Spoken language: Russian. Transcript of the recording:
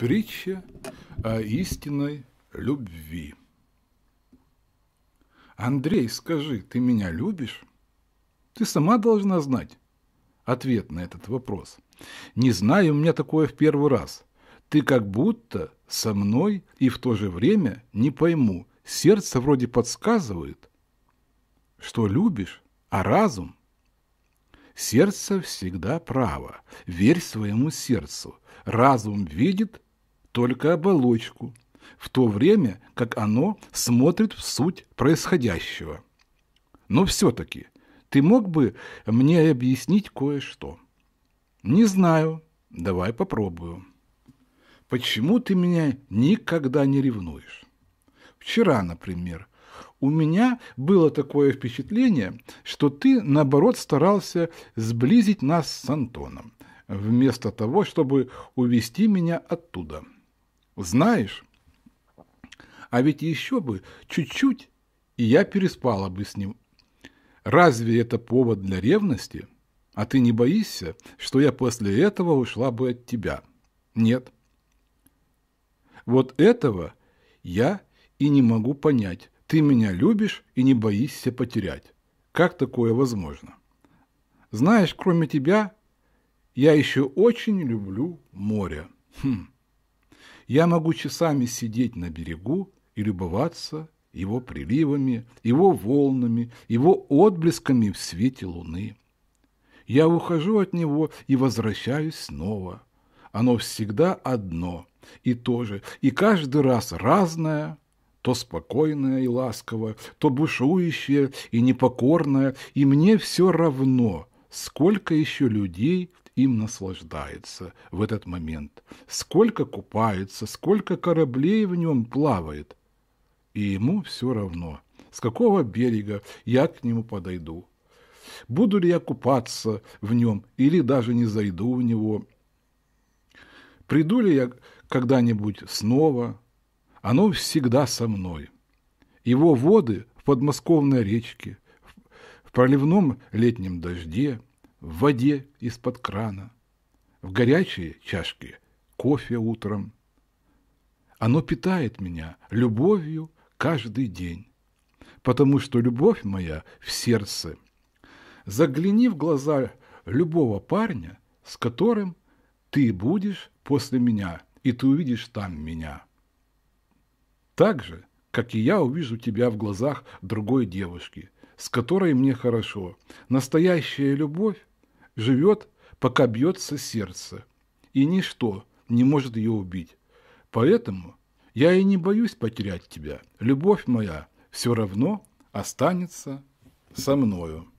Притча о истинной любви. Андрей, скажи, ты меня любишь? Ты сама должна знать ответ на этот вопрос. Не знаю, у меня такое в первый раз. Ты как будто со мной и в то же время не пойму. Сердце вроде подсказывает, что любишь, а разум Сердце всегда право. Верь своему сердцу. Разум видит только оболочку, в то время как оно смотрит в суть происходящего. Но все-таки ты мог бы мне объяснить кое-что? Не знаю. Давай попробую. Почему ты меня никогда не ревнуешь? Вчера, например, у меня было такое впечатление, что ты, наоборот, старался сблизить нас с Антоном, вместо того, чтобы увести меня оттуда. Знаешь, а ведь еще бы чуть-чуть, и я переспала бы с ним. Разве это повод для ревности? А ты не боишься, что я после этого ушла бы от тебя? Нет. Вот этого я и не могу понять. Ты меня любишь и не боишься потерять. Как такое возможно? Знаешь, кроме тебя, я еще очень люблю море. Хм. Я могу часами сидеть на берегу и любоваться его приливами, его волнами, его отблесками в свете луны. Я ухожу от него и возвращаюсь снова. Оно всегда одно и то же, и каждый раз разное, то спокойное и ласковое, то бушующее и непокорное, и мне все равно, сколько еще людей им наслаждается в этот момент, сколько купается, сколько кораблей в нем плавает. И ему все равно, с какого берега я к нему подойду. Буду ли я купаться в нем или даже не зайду в него. Приду ли я когда-нибудь снова, оно всегда со мной. Его воды в подмосковной речке, в проливном летнем дожде, в воде из-под крана, в горячей чашке кофе утром. Оно питает меня любовью каждый день, потому что любовь моя в сердце. Загляни в глаза любого парня, с которым ты будешь после меня, и ты увидишь там меня. Так же, как и я увижу тебя в глазах другой девушки, с которой мне хорошо. Настоящая любовь живет, пока бьется сердце, и ничто не может ее убить. Поэтому я и не боюсь потерять тебя. Любовь моя все равно останется со мною.